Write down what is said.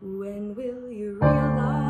When will you realize?